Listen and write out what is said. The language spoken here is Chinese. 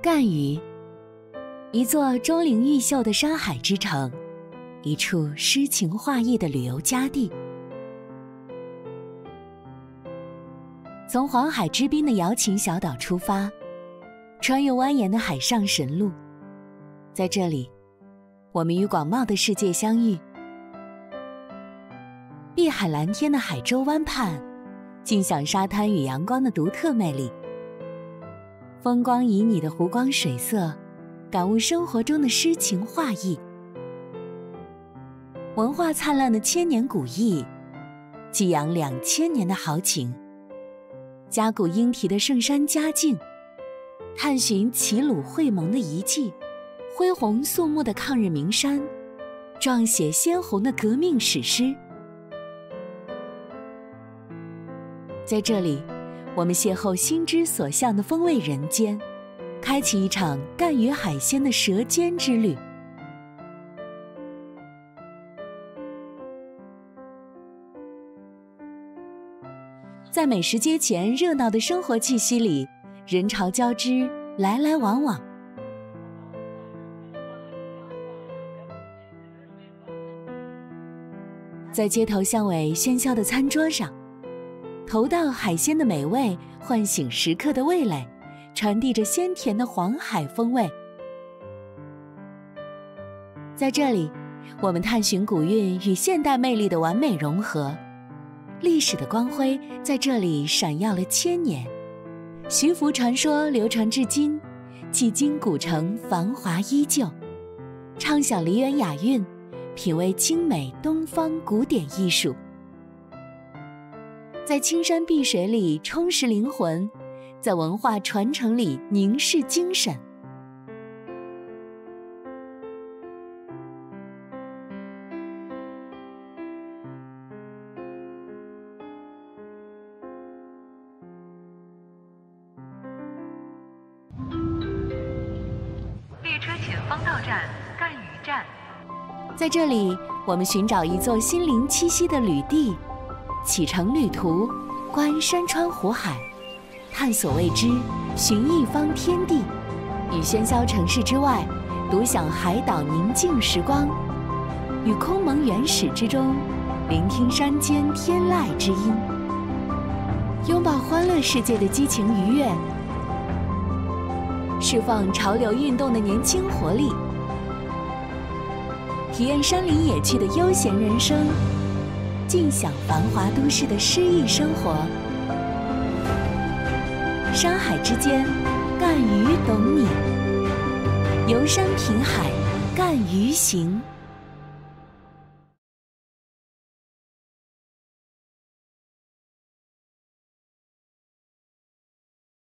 赣榆，一座钟灵毓秀的山海之城，一处诗情画意的旅游佳地。从黄海之滨的瑶琴小岛出发，穿越蜿蜒的海上神路，在这里，我们与广袤的世界相遇。碧海蓝天的海州湾畔，尽享沙滩与阳光的独特魅力。风光旖旎的湖光水色，感悟生活中的诗情画意；文化灿烂的千年古意，激扬两千年的豪情；甲骨英啼的圣山佳境，探寻齐鲁会盟的遗迹；恢宏肃穆的抗日名山，撰写鲜红的革命史诗。在这里。我们邂逅心之所向的风味人间，开启一场赣榆海鲜的舌尖之旅。在美食街前热闹的生活气息里，人潮交织，来来往往。在街头巷尾喧嚣的餐桌上。头道海鲜的美味，唤醒食客的味蕾，传递着鲜甜的黄海风味。在这里，我们探寻古韵与现代魅力的完美融合，历史的光辉在这里闪耀了千年，徐福传说流传至今，迄今古城繁华依旧，畅享梨园雅韵，品味精美东方古典艺术。在青山碧水里充实灵魂，在文化传承里凝视精神。列车前方到站赣榆站，在这里，我们寻找一座心灵栖息的旅地。启程旅途，观山川湖海，探索未知，寻一方天地。与喧嚣城市之外，独享海岛宁静时光；与空蒙原始之中，聆听山间天籁之音。拥抱欢乐世界的激情愉悦，释放潮流运动的年轻活力，体验山林野趣的悠闲人生。尽享繁华都市的诗意生活，山海之间，赣榆懂你。游山品海，赣榆行。